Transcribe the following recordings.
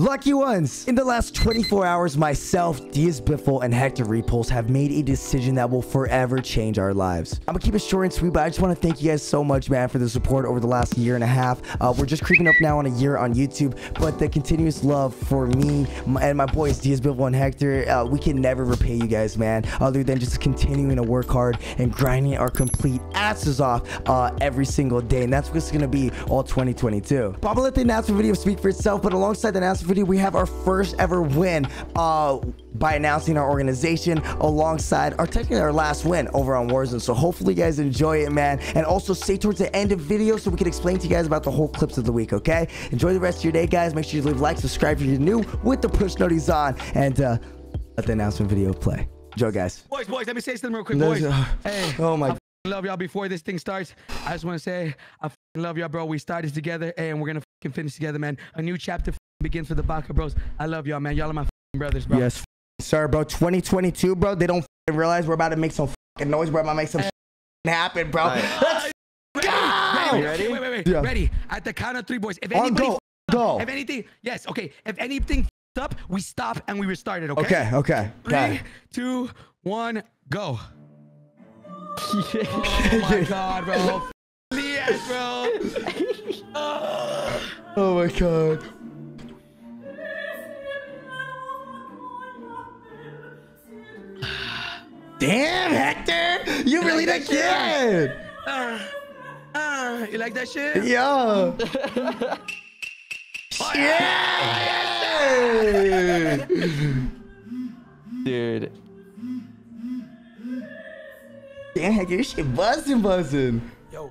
Lucky ones! In the last 24 hours, myself, Diaz Biffle, and Hector Repullze have made a decision that will forever change our lives. I'm gonna keep it short and sweet, but I just want to thank you guys so much, man, for the support over the last year and a half. Uh, we're just creeping up now on a year on YouTube, but the continuous love for me and my boys, Diaz Biffle and Hector, uh, we can never repay you guys, man, other than just continuing to work hard and grinding our complete asses off uh, every single day. And that's what's gonna be all 2022. But I'm gonna let the announcement video speak for itself, but alongside the announcement video, we have our first ever win uh, by announcing our organization alongside our technically our last win over on Warzone. So hopefully you guys enjoy it, man. And also stay towards the end of the video so we can explain to you guys about the whole clips of the week, okay? Enjoy the rest of your day, guys. Make sure you leave like, subscribe if you're new with the push notices on, and uh, let the announcement video play. Joe, guys. Boys, boys, let me say something real quick, boys. Hey, oh my I love y'all. Before this thing starts, I just want to say I love y'all, bro. We started together, and we're gonna finish together, man. A new chapter begins for the Baka Bros. I love y'all, man. Y'all are my f***ing brothers, bro. Yes, sir, bro. 2022, bro. They don't f***ing realize we're about to make some f***ing noise. We're about to make some f***ing happen, bro. Let's Ready? go! Ready? Ready? Wait, wait, wait. Yeah. Ready? At the count of three, boys. If anybody, go, f- go. if anything, yes, okay. If anything f***ed up, we stop and we restart it. Okay. Okay, okay. Three, it. two, one, go. oh my god, bro. Yes, bro. Oh my god. Damn, Hector! You really the kid! Uh, uh, you like that shit? Yo! yeah! Dude. Damn, Hector, your shit buzzing, buzzing. Yo.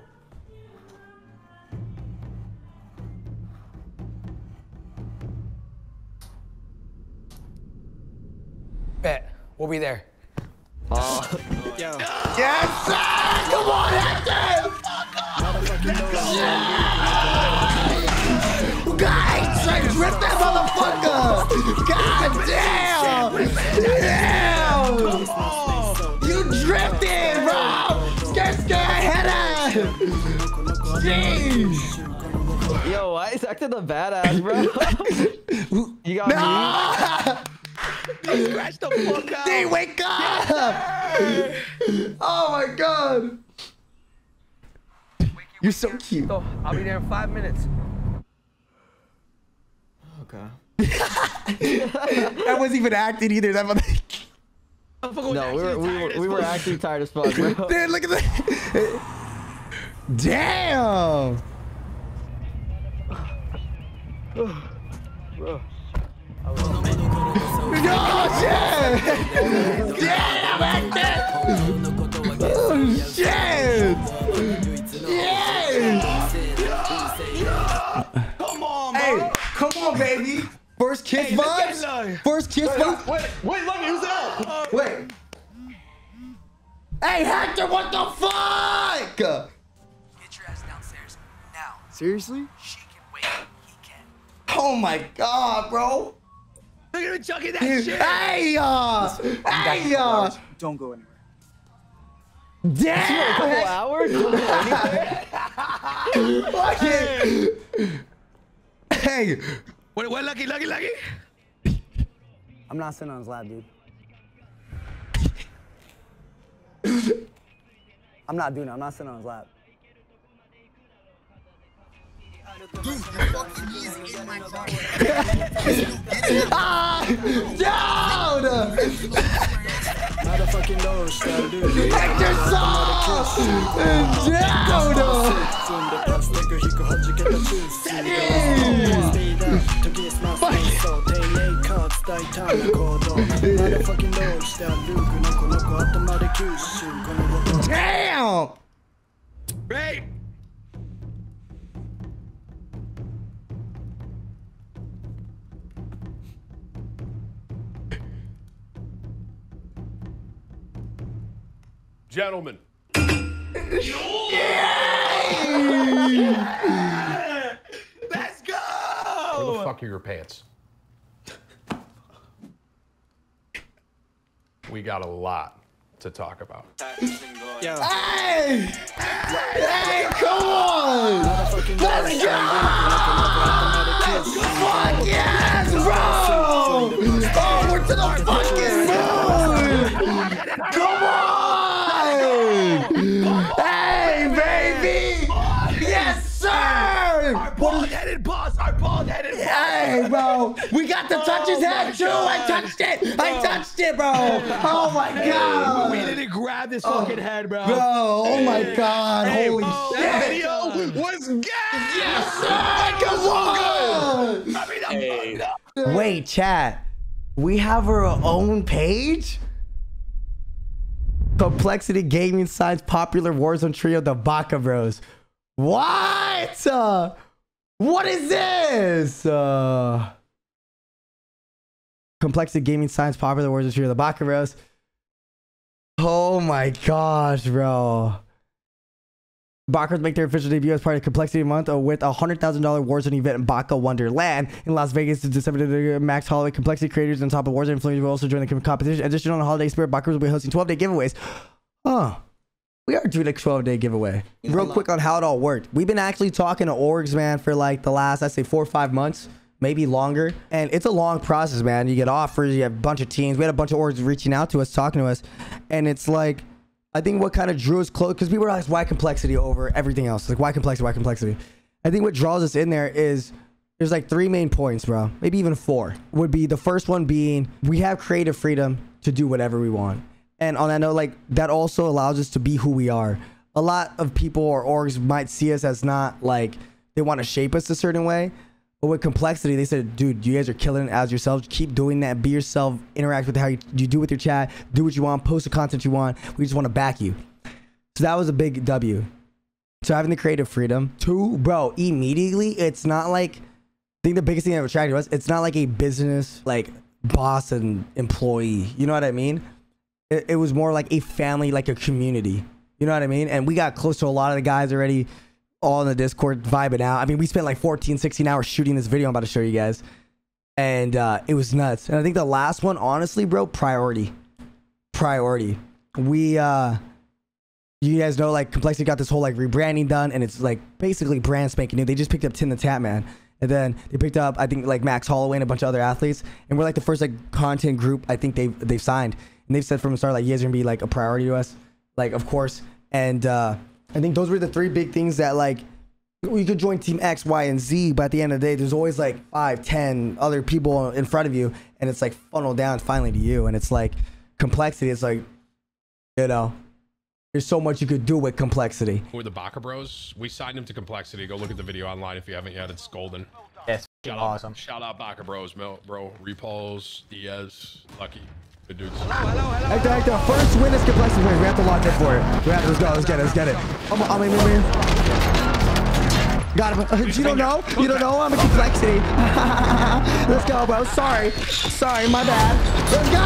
Bet. We'll be there. Yes, sir! Come on, Hector! Guys, I drift that motherfucker! God damn! Damn! You drifted, bro! Skirt, skirt, header! Jeez! Yo, why is acting the badass, bro? you got me. Ah! Scratch the fuck out. D, wake up! Oh my god! You're so cute. So, I'll be there in five minutes. Okay. That wasn't even acting either. That mother- was No, we were actually we tired were, as we were actually tired as fuck, bro. Dude, look at that. Damn! No Oh shit! Hey, come on, baby! First kiss Hey, vibes? First kiss vibes? Wait, wait, look, who's that? Wait. Hey, Hector, what the fuck? Get your ass downstairs now. Seriously? She can wait. He can. Oh my god, bro. Look at him chucking that Dude, shit. Hey, uh, hey, uh, Don't go anywhere. A damn! couple hours? Fucking- Hey, What, what, Lucky, Lucky, Lucky? I'm not sitting on his lap, dude. I'm not doing it. I'm not sitting on his lap. Ah, down! Hector saw! Down! Damn! Right. Gentlemen. Let's go! Where the fuck are your pants? we got a lot to talk about. Yo. Hey! Hey, come on! Let's go! Let's go! Fuck yes, bro! Oh, we're to the fucking moon! Come on! hey, baby! Yes, sir! Our bald-headed boss, our bald-headed boss. Hey, bro, we got to touch his head, oh too. I touched it. I touched it, bro. Oh, my God. We didn't grab this oh. fucking head, bro. Bro, oh, my God. Holy shit. That video was good. Yes, sir. Come on. I mean, Wait, chat. We have our own page? Complexity Gaming signs popular Warzone trio, the Baka Bros. What? Uh, what is this? Uh, Complexity Gaming signs popular Warzone trio, the Baka Bros. Oh my gosh, bro. Bakers make their official debut as part of Complexity Month with a $100,000 Warzone event in Baka Wonderland in Las Vegas in December. The Max Holloway Complexity creators on top of Warzone influencers will also join the competition. Additionally, on the holiday spirit, Bakers will be hosting 12 day giveaways. Oh, we are doing a 12 day giveaway. Real quick on how it all worked. We've been actually talking to orgs, man, for like the last, I'd say, four or five months. Maybe longer, and it's a long process, man. You get offers, you have a bunch of teams. We had a bunch of orgs reaching out to us, talking to us, and it's like I think what kind of drew us close because people like, why complexity over everything else? Like, why complexity? Why complexity? I think what draws us in there is there's like three main points, bro. Maybe even four. Would be the first one being we have creative freedom to do whatever we want. And on that note, like that also allows us to be who we are. A lot of people or orgs might see us as not like they want to shape us a certain way. But with complexity, they said, dude, you guys are killing it as yourselves. Keep doing that. Be yourself. Interact with how you, do with your chat. Do what you want. Post the content you want. We just want to back you. So that was a big W. So having the creative freedom. Two, bro, immediately, it's not like, I think the biggest thing that attracted us, it's not like a business, like boss and employee. You know what I mean? It, it was more like a family, like a community. You know what I mean? And we got close to a lot of the guys already all in the Discord vibing out. I mean, we spent like 14, 16 hours shooting this video I'm about to show you guys. And uh, it was nuts. And I think the last one, honestly, bro, priority. Priority. We, uh, you guys know, like, Complexity got this whole, like, rebranding done, and it's, like, basically brand spanking new. They just picked up Tim the Tat Man. And then they picked up, I think, like, Max Holloway and a bunch of other athletes. And we're, like, the first, like, content group I think they've, they've signed. And they've said from the start, like, you guys are going to be, like, a priority to us. Like, of course. And, uh, I think those were the three big things that like you could join team X, Y, and Z, but at the end of the day, there's always like five, ten other people in front of you, and it's like funneled down finally to you. And it's like complexity. It's like, you know, there's so much you could do with complexity. With the Baka Bros, we signed him to Complexity. Go look at the video online if you haven't yet. It's golden. Yes, Shout awesome. out, shout out Baka Bros, bro. bro. Repullze, Diaz, Lucky, good dudes. Hello, hello. Hector, Hector, first win is complexity. We have to lock it for it. We have to, let's go. Let's get it. Let's get it. I'm, I'm, I'm, I'm, Got him. You don't know? You don't know? I'm a complexity. let's go, bro. Sorry. Sorry, my bad. Let's go.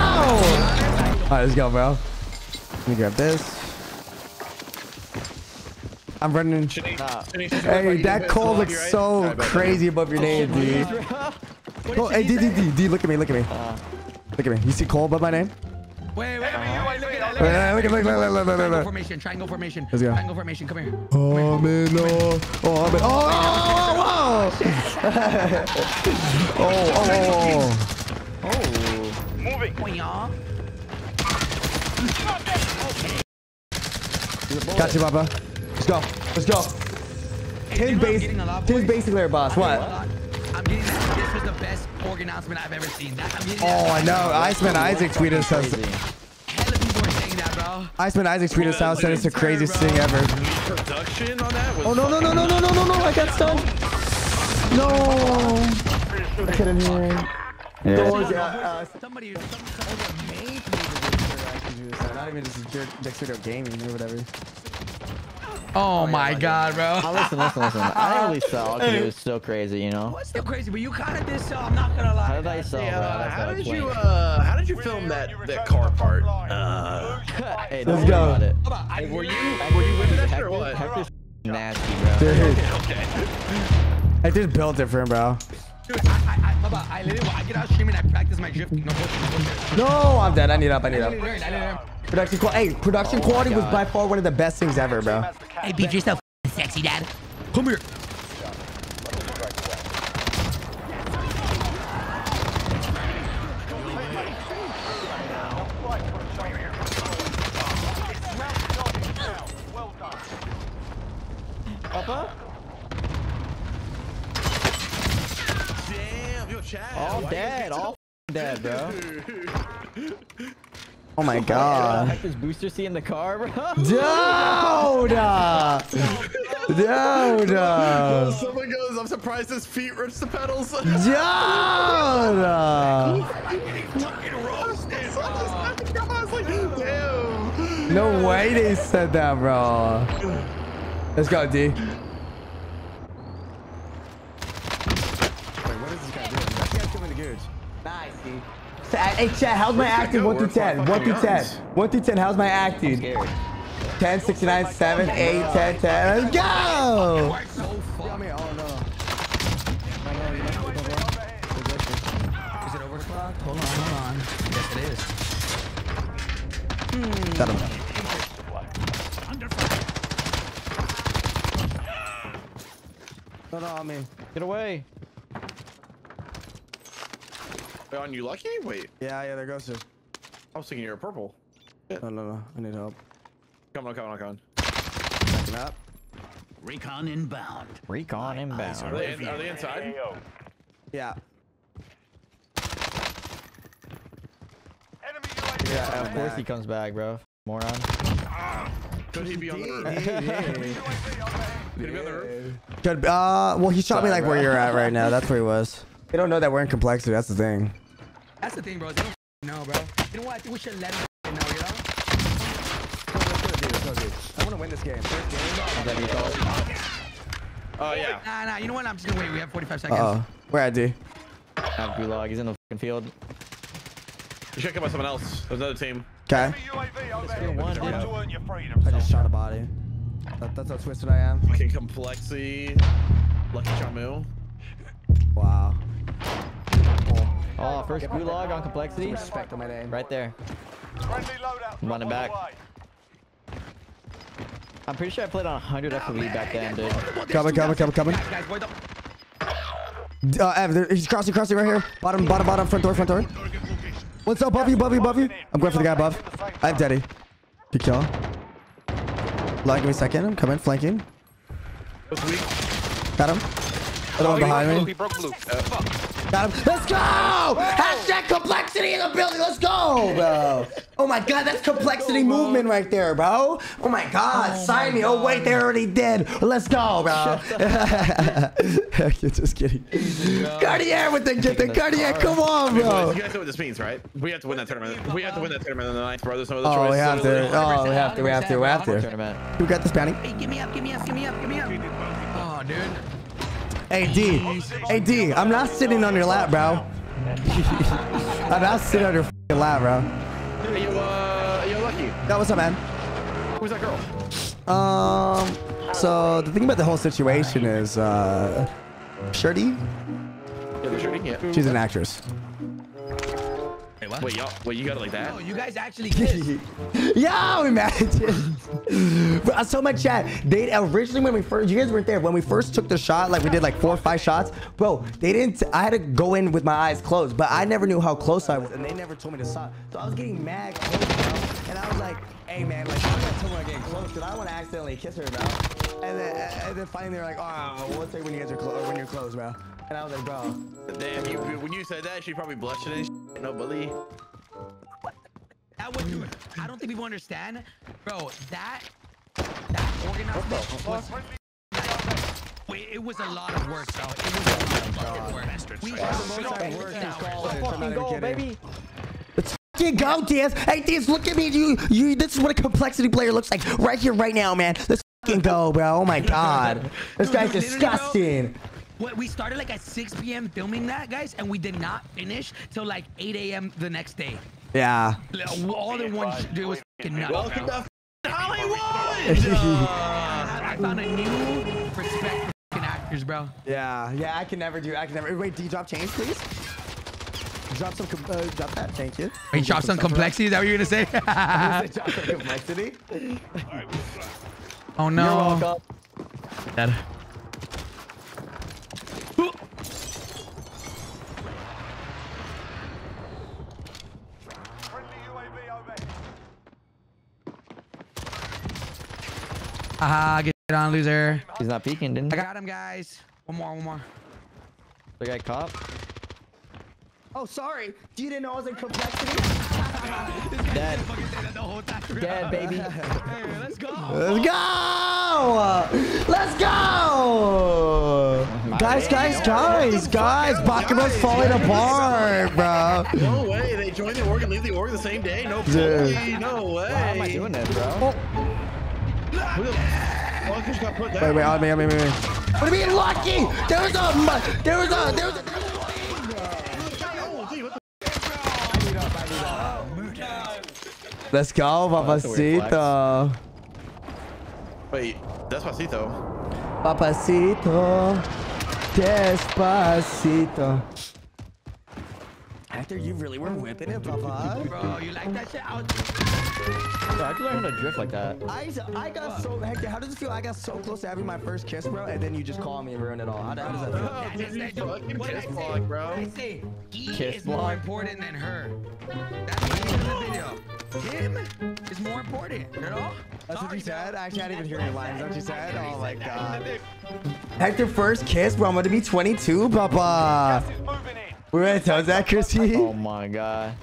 All right, let's go, bro. Let me grab this. I'm running. Hey, that call looks so crazy above your name, dude. Go, oh, hey, D, D, D, D, look at me, look at me. Look at me. You see Cole above my name? Wait, wait, wait, wait, look at Look at, look at, look at, look at, look at, Triangle look at. formation, triangle formation. Let's go. Triangle formation, come here. Oh, man, no. Oh, man. Oh oh, oh, oh, oh, oh. oh, oh, Point, y'all. oh. Got you, Papa. Let's go. Let's go. Hey, His you know what I'm base, getting a lot, his boys? basically our boss. Hold What? Org announcement I've ever seen. That, I'm getting Oh. I know. Iceman Isaac tweeted us. Hella people are saying that, bro. Iceman Isaac tweeted us out. Said it's the craziest thing ever. Production on that was Oh, no, no, no, no, no, no, no, no. I got stunned. No. I couldn't hear him. Doors, yeah, uh, Somebody, some, Not even just Dexterity Gaming or whatever. Oh my god, bro. Oh, listen, listen, listen. I didn't really sell because it was still crazy, you know? What's still crazy, but you kind of did so. I'm not gonna lie. How did I sell, bro? That's how did you uh how did you film that that car part? Uh, Hey, Let's go. about it. Hold on, I, were you Hector- were you with that or what? Hector's nasty, bro. Dude, Okay. I just built it for him, bro. Dude, I, I, I, Baba, I literally, when I get out streaming, I practice my drift. No bullshit, no bullshit. No, I'm dead. I need up. I need up. learn, learn. Production quality. Hey, production oh quality was by far one of the best things ever, bro. Hey, beef yourself, sexy dad. Come here. chat. All Why you dead. guys All dead, bro. My Uh, god. Hector's booster seat in the car, bro. Dude! Dude! Someone goes, I'm surprised his feet rips the pedals. Dude! I was like, damn. No way they said that, bro. Let's go, D. Wait, what is this guy doing? That guy's coming to Gooch. Nice, D. Hey, chat, how's my acting? 1 through 10. 1 through 10. 1 through 10. How's my acting? Scared. 10, 69, 7, 8, 10, 10. Let's go! So fuck. Is it overclocked? Hold on, hold on. Yes, it is. Hmm. Got him. No, no, I mean. Get away. Wait, on you lucky? Wait, Yeah, yeah, there goes it. I was thinking you're purple. No, no, no. I need help. Come on, come on, come on. Backing up. Recon inbound. Recon Are inbound. they, in, are they inside? Yeah. Yeah, of course he comes back, bro. Moron. Could he be on the roof? Could he be on the roof? Good. Uh, well, he shot me Sorry, like where you're at right now. That's where he was. They don't know that we're in complexity. That's the thing. That's the thing, bro. They don't know, bro. You know what? I think we should let them know, you know? I want to win this game. First game. That he called. Oh, yeah. Nah, nah. You know what? I'm just gonna wait. We have 45 seconds. Uh oh. Where at D? Have gulag. He's in the fucking field. You should come by someone else. There's another team. Okay. one. I just shot a body. That, that's how twisted I am. Fucking complexity. Lucky Chamu. Wow. Oh, first gulag on complexity. Respect on my name. Right there. I'm running back. I'm pretty sure I played on 100 FOV back then, dude. Coming, coming, coming, coming. Guys, guys, boy, don't- Uh, Ev, he's crossing, crossing right here. Bottom, bottom, bottom, front door, front door. What's up, above you, above you, above you? I'm going for the guy above. I have Daddy. Good kill. Lag, give me a second. I'm coming, flanking. Got him. Other one behind me. He broke blue. Uh, fuck. Got him. Let's go! Hashtag complexity in the building. Let's go, bro. Oh my god, that's complexity movement right there, bro. Oh my god, sign me. Oh wait, they already did. Let's go, bro. Just kidding. Cartier with the get the Cartier. Come on, bro. you guys know what this means, right? We have to win that tournament. We have to win that tournament in the ninth, bro. There's no other Oh, choice. we have to. Literally. Oh, we have to. We have to. We have to. Tournament. Who got this bounty? Hey, give me up, give me up, give me up, give me up. Oh, dude. Hey D. Hey D. I'm not sitting on your lap, bro. I'm not sitting on your lap, bro. Hey, yo, uh, yo, Lucky. Yo, what's up, man? Who's that girl? Um, so the thing about the whole situation is, uh, Shirty, Yeah, the shooting. Yeah. she's an actress. Wait, what? Wait, y'all. Wait, you got it like that? Oh, you guys actually kissed. Yo, imagine. Bro, I saw my chat. They originally when we first, you guys weren't there when we first took the shot. Like we did like four or five shots, bro. They didn't. I had to go in with my eyes closed, but I never knew how close I was, and they never told me to stop. So I was getting mad close, bro. And I was like, hey man, like I'm gonna tell when I get close, cause I don't want to accidentally kiss her, bro. And then, and then finally they're like, oh, we'll take when you guys are close, when you're close, bro. And I was like, bro. Damn, you, when you said that, she probably blushed and shit. No, bully. That was, I don't think people understand, bro. That that organized was. Wait, it was a lot of work, bro. It was a lot of oh fucking work. We Fucking goal, baby. Let's fucking go, Diaz. Hey, Diaz, look at me. You, you. This is what a complexity player looks like right here, right now, man. Let's fucking go, bro. Oh my god, this guy's literally, bro. disgusting. What we started like at 6 p.m. filming that, guys, and we did not finish till like 8 a.m. the next day. Yeah. All in one. sh- It was fucking nuts. Welcome to Hollywood. I found a new respect for fucking actors, bro. Yeah, yeah. I can never do. I can never. Wait, do you drop change, please? Drop some. com- Uh, drop that. Thank you. Wait, drop some complexity. Is that what you're gonna say? drop some complexity. oh no. You're welcome. Dead. Haha, get on, loser. He's not peeking, didn't he? I got him, guys. One more, one more. The guy cop. Oh, sorry. You didn't know I was in complexity? Dead. Fucking say that the whole time. Dead, baby. Hey, let's go. Let's go! Let's go! Guys, guys, guys, guys, Baka Bros falling apart, bro. No way. They join the org and leave the org the same day. No Dude. way. No way. How am I doing this, bro? Who the fuck just got put down? Uh, wait, on me, on me, on me. What do you mean lucky? There was a, mu- there was a, there was a. Oh, gee, what Let's go, oh, that's a papacito. Wait, Despacito. Papacito. Despacito. Hector, you really were whipping it, papa. Bro, you like that shit? I was- Bro, how'd you learn how to drift like that? I, I got so Hector. How does it feel? I got so close to having my first kiss, bro, and then you just call me and ruin it all. How, how does that feel? Oh, I dude, just said, dude, fucking what did I kiss say? block, bro. I say he Kiss is more important than her. That's what he said in the video. Him is more important, you know? That's what Sorry, you said? bro. Actually, I didn't even hear your lines. That's what you said? Oh my that god. in the video. Hector first kiss, bro. I'm gonna be 22, papa. We're gonna tell that, Chrissy. Oh my god.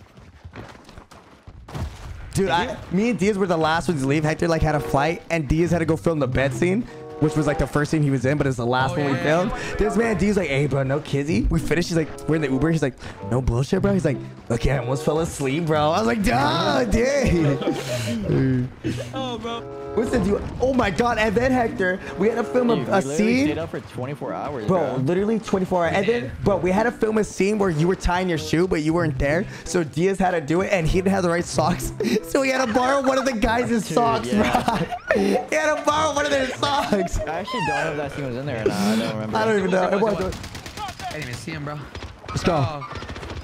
Dude, I, me and Diaz were the last ones to leave. Hector like had a flight, and Diaz had to go film the bed scene, which was like the first scene he was in, but it's the last Oh, one we yeah, filmed. This man, Diaz like, hey, bro, no kizzy. We finished. He's like, we're in the Uber. He's like, no bullshit, bro. He's like, okay, I almost fell asleep, bro. I was like, duh, dude. Oh, bro. What's the deal? Oh my god! And then Hector, we had to film Dude, a, we a literally scene. stayed up for 24 hours, Bro, bro. literally 24 hours. And then, bro, we had to film a scene where you were tying your shoe, but you weren't there. So Diaz had to do it, and he didn't have the right socks. So we had to borrow one of the guys' socks, yeah. bro. he had to borrow one of their socks. I actually don't know if that scene was in there or not. I don't remember. I don't even know. It It was, was- I didn't even see him, bro. Let's go. Oh.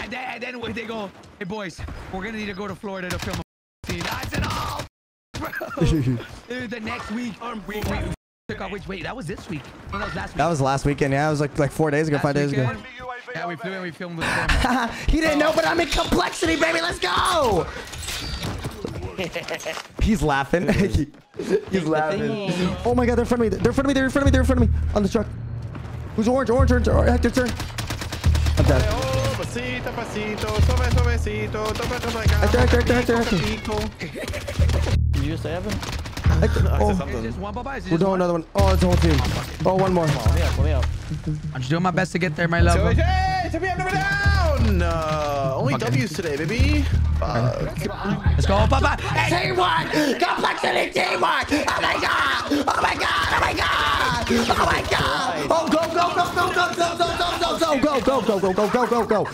And then, and then they go, hey, boys, we're going to need to go to Florida to film a scene. I said, oh, bro. Dude, the next week, um, we, we took off. Wait, wait, that was this week. No, that was last week. That was last weekend. Yeah, it was like like four days ago, Last five days ago. Yeah, we flew and we filmed with them. he didn't know, but I'm in complexity, baby. Let's go. He's laughing. He's laughing. Oh my god, they're in front of me. They're in front of me. They're in front of me. They're in front of me. On the truck. Who's orange? Orange, orange. orange. Hector, turn. I'm dead. Pasito, pasito, suave, suavecito, toca, toca, acá. Did you just say Evan? Hector. I Oh, said Is something. this one, Baba? Is this we're just doing one? another one. Oh, it's a whole team. Oh, one more. Let me up, let me up. I'm just doing my best to get there, my love. So, hey, tip me up, number down. Uh, only Fucking- W's today, baby. Fuck. Let's go, Baba. Hey, Teamwork! Complexity teamwork! Oh my god! Oh my god! Oh my god! Oh my god! Oh go go go go go go go go go!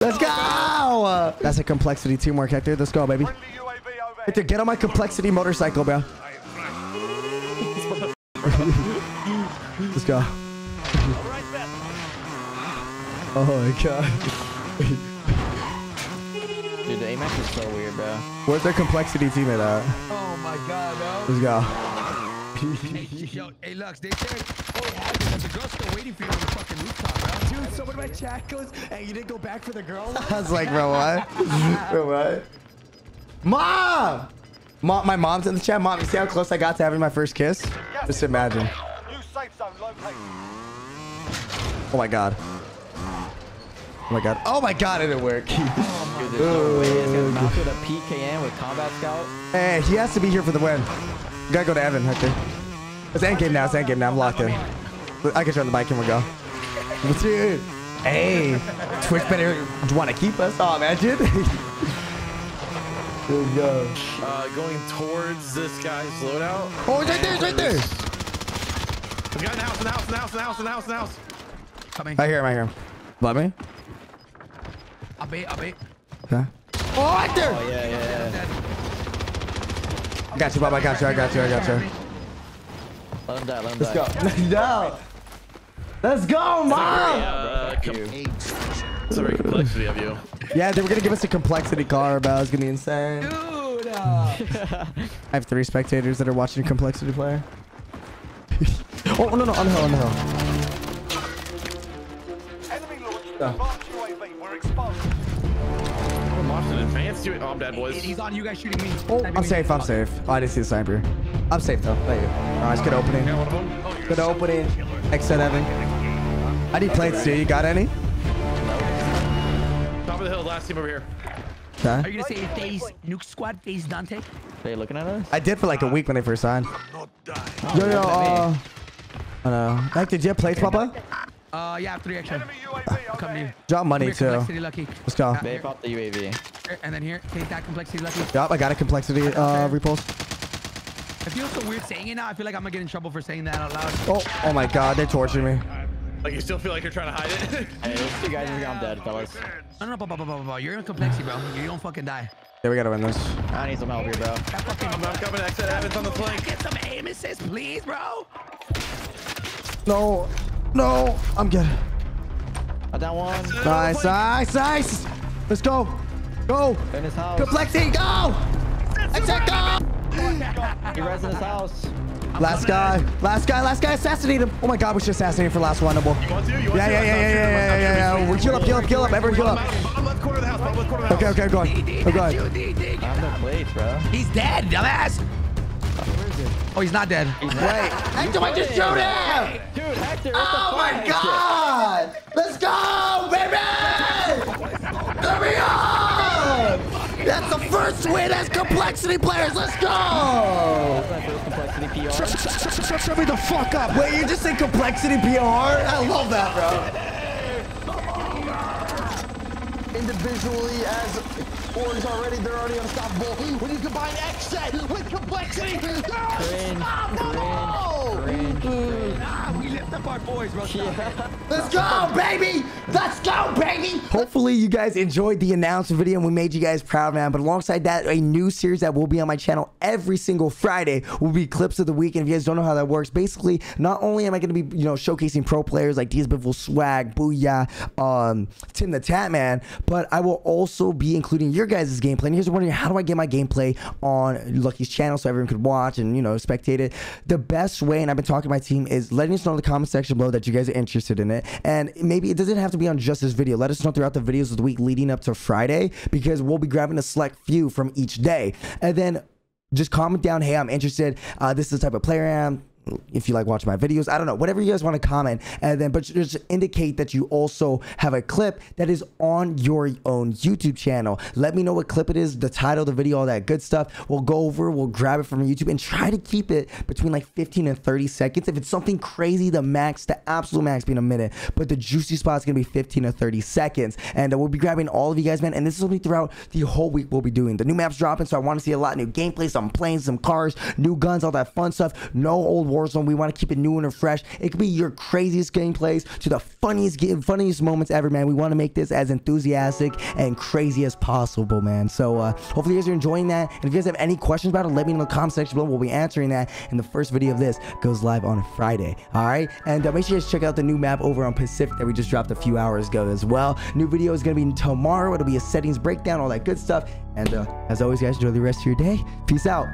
Let's go! That's a complexity teamwork, Hector. Let's go, baby. Hector, get on my complexity motorcycle, bro. Let's go. Oh my god. Dude, the AMAX is so weird, bro. Where's their complexity teammate at? Oh my god, bro. Let's go. Hey, yo, hey, Lux, they said, oh, it happened, but the girl's still waiting for you on the fucking rooftop, bro. Dude, someone in my chat goes, hey, you didn't go back for the girl? I was like, bro, what? bro, what? Mom! Mom! My mom's in the chat. Mom, you see how close I got to having my first kiss? Just imagine. Oh my god. Oh my god. Oh my god, it didn't work. Oh, Dude, no way it's gonna mount with a PKM with Combat Scout. hey, he has to be here for the win. You gotta go to Evan, Hector. It's end game now. It's end game now. I'm locked in. I can turn the bike and we go. Dude. Hey, Twitch better want to keep us. Oh, imagine. There we go. Uh, going towards this guy's loadout. Oh, it's right there. It's right there. There's a guy in the house, in the house, in the house, in the house, in the house, in the house. Coming. I hear him. I hear him. Let me. I'll bait, I'll bait. Okay. Oh, right there. Oh, yeah, yeah, yeah. I got you, Bob. I got you. I got you. I got you. Let him die, let him Let's die. go. no. Let's go, mom. Uh, Fuck it's a very complexity of you. Yeah, they were gonna give us a complexity car about. It's gonna be insane. Dude, uh, I have three spectators that are watching complexity player. oh no no on the hill on the hill. I'm watching advanced. Oh, I'm dead, boys. he's on you guys shooting me. Oh, I'm safe. I'm safe. Oh, I didn't see the sniper. I'm safe though. Thank you. Alright, it's good opening. One of them. Good opening. Exit Evan. I need plates too. You got any? Top of the hill. Last team over here. Are you gonna say FaZe nuke squad, FaZe Dante? They looking at us? I did for like a week when they first signed. Yo, yo, uh, I don't know. Like, did you have plates, Papa? Uh, yeah, I have three extra. Come to you. Drop money Here, too. complexity lucky. Let's go. Uh, They here, popped the UAV. and then here, take that complexity lucky. Yup, I got a complexity uh repullze. I feel so weird saying it now. I feel like I'm gonna get in trouble for saying that out loud. Oh, oh my God, they're torturing me. Like you still feel like you're trying to hide it. Hey, those two guys are gone dead, fellas. No, no, no, no, no, no, no, you're in complexity, bro. You don't fucking die. Yeah, we gotta win this. I need some help here, bro. That fucking I'm not coming. Exit Evans on the flank. Get some aim assist, please, bro. No, no, I'm good. I down one. Nice, nice, nice. Let's go. Go. In his house. Complexity, go. I said go. He res in his house. Last guy, last guy, last guy, assassinate him. Oh my God, we should assassinate him for last one, double. You want to? You want Yeah, to? yeah, yeah, yeah, yeah, yeah, yeah, yeah. We kill up, kill up, kill up. Everyone kill up. Bottom left corner of the house. Bottom left corner of the Okay, house. okay, go on. Go on. I have no plates, bro. He's dead, dumbass. Oh, he's not dead. Wait. Hector, I just showed him. Dude, Hector, what Oh the my? God. Let's go, baby. There we go. That's the first win as complexity players. Let's go. That's complexity PR. Shut, me the fuck up. Wait, you just said complexity PR? I love that, bro. Individually as Orgs already, they're already unstoppable. When you combine XSET with complexity, they're unstoppable! Cringe, cringe. Ah, we lift up our boys, bro. Stop. Let's go, baby! Let's go, baby! Hopefully you guys enjoyed the announcement video and we made you guys proud, man. But alongside that, a new series that will be on my channel every single Friday will be clips of the week. And if you guys don't know how that works, basically, not only am I going to be, you know, showcasing pro players like Diaz Biffle, Swagg, Booya, um, Tim the Tat Man, but I will also be including your guys' gameplay. And here's wondering, how do I get my gameplay on Lucky's channel so everyone could watch and, you know, spectate it? The best way, and I've been talking to my team, is letting us know in the comment section below that you guys are interested in it. And maybe it doesn't have to be on just this video. Let us know throughout the videos of the week leading up to Friday because we'll be grabbing a select few from each day. And then just comment down, hey, I'm interested. Uh, this is the type of player I am. If you like watching my videos, I don't know, whatever you guys want to comment, and then but just indicate that you also have a clip that is on your own YouTube channel. Let me know what clip it is, the title, the video, all that good stuff. We'll go over, we'll grab it from YouTube, and try to keep it between like 15 and 30 seconds. If it's something crazy, the max, the absolute max, being a minute, but the juicy spot's gonna be 15 to 30 seconds, and uh, we'll be grabbing all of you guys, man. And this will be throughout the whole week. We'll be doing the new maps dropping, so I want to see a lot of new gameplay, some planes, some cars, new guns, all that fun stuff. No old Warzone. We want to keep it new and fresh. It could be your craziest gameplays to the funniest, funniest moments ever, man. We want to make this as enthusiastic and crazy as possible, man. So uh, hopefully you guys are enjoying that. And if you guys have any questions about it, let me know in the comment section below. We'll be answering that. And the first video of this goes live on Friday. All right. And uh, make sure you guys check out the new map over on Pacific that we just dropped a few hours ago as well. New video is going to be tomorrow. It'll be a settings breakdown, all that good stuff. And uh, as always, guys, enjoy the rest of your day. Peace out.